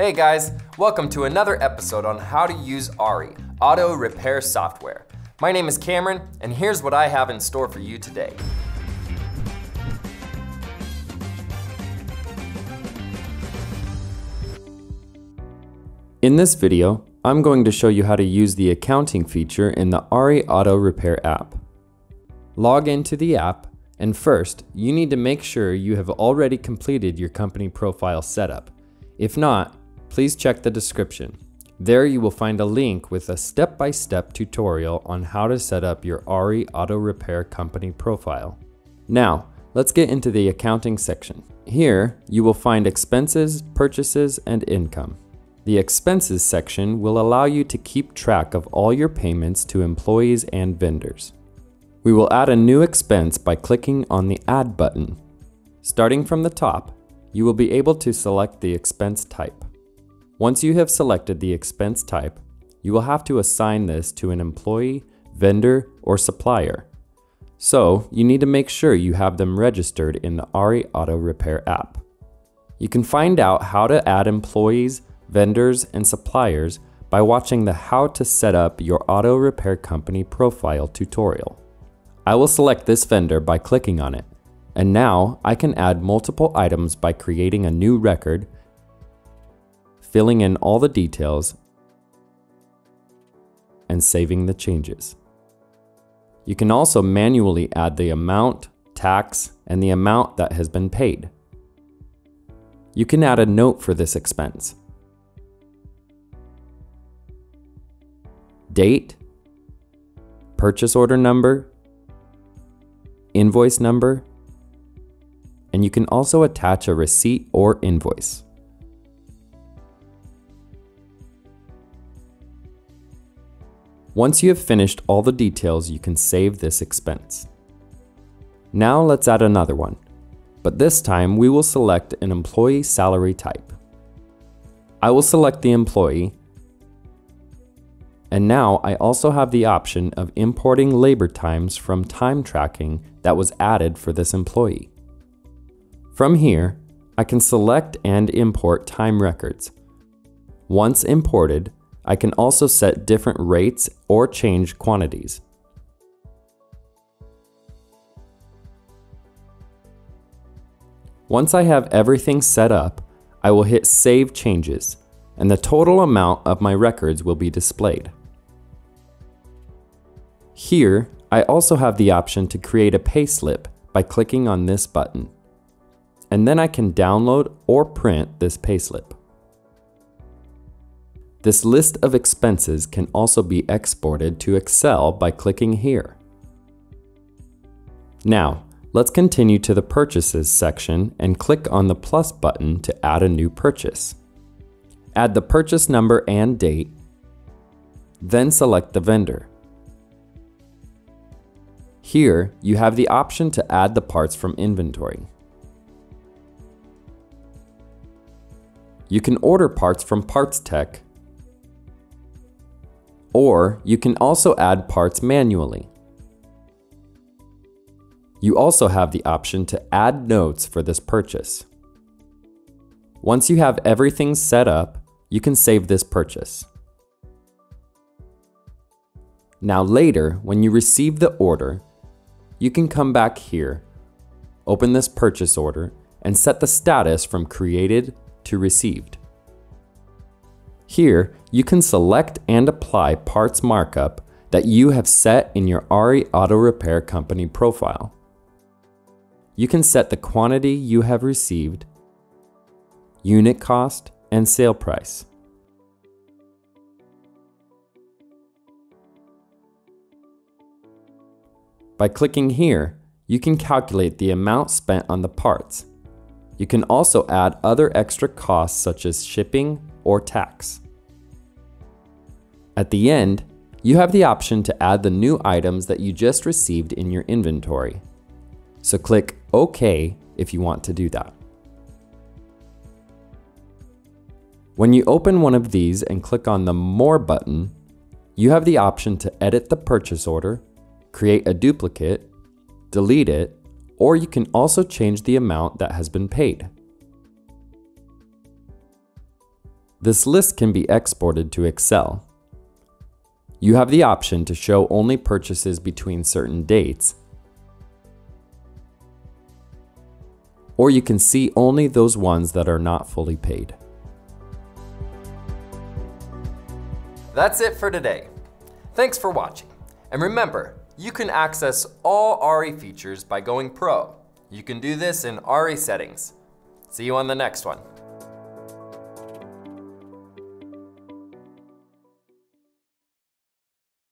Hey guys, welcome to another episode on how to use ARI, auto repair software. My name is Cameron, and here's what I have in store for you today. In this video, I'm going to show you how to use the accounting feature in the ARI Auto Repair app. Log into the app, and first, you need to make sure you have already completed your company profile setup. If not, please check the description. There you will find a link with a step-by-step -step tutorial on how to set up your ARI Auto Repair company profile. Now, let's get into the accounting section. Here, you will find expenses, purchases, and income. The expenses section will allow you to keep track of all your payments to employees and vendors. We will add a new expense by clicking on the Add button. Starting from the top, you will be able to select the expense type. Once you have selected the expense type, you will have to assign this to an employee, vendor, or supplier. So, you need to make sure you have them registered in the ARI Auto Repair app. You can find out how to add employees, vendors, and suppliers by watching the How to Set Up Your Auto Repair Company Profile tutorial. I will select this vendor by clicking on it, and now I can add multiple items by creating a new record filling in all the details, and saving the changes. You can also manually add the amount, tax, and the amount that has been paid. You can add a note for this expense. Date, purchase order number, invoice number, and you can also attach a receipt or invoice. Once you have finished all the details, you can save this expense. Now let's add another one, but this time we will select an employee salary type. I will select the employee, and now I also have the option of importing labor times from time tracking that was added for this employee. From here, I can select and import time records. Once imported, I can also set different rates or change quantities. Once I have everything set up, I will hit Save Changes, and the total amount of my records will be displayed. Here, I also have the option to create a payslip by clicking on this button. And then I can download or print this payslip. This list of expenses can also be exported to Excel by clicking here. Now, let's continue to the Purchases section and click on the plus button to add a new purchase. Add the purchase number and date, then select the vendor. Here, you have the option to add the parts from inventory. You can order parts from PartsTech or you can also add parts manually. You also have the option to add notes for this purchase. Once you have everything set up, you can save this purchase. Now later, when you receive the order, you can come back here, open this purchase order, and set the status from created to received. Here, you can select and apply parts markup that you have set in your ARI Auto Repair Company profile. You can set the quantity you have received, unit cost, and sale price. By clicking here, you can calculate the amount spent on the parts. You can also add other extra costs such as shipping or tax. At the end, you have the option to add the new items that you just received in your inventory. So click OK if you want to do that. When you open one of these and click on the More button, you have the option to edit the purchase order, create a duplicate, delete it, or you can also change the amount that has been paid. This list can be exported to Excel. You have the option to show only purchases between certain dates, or you can see only those ones that are not fully paid. That's it for today. Thanks for watching. And remember, you can access all ARI features by going pro. You can do this in ARI settings. See you on the next one.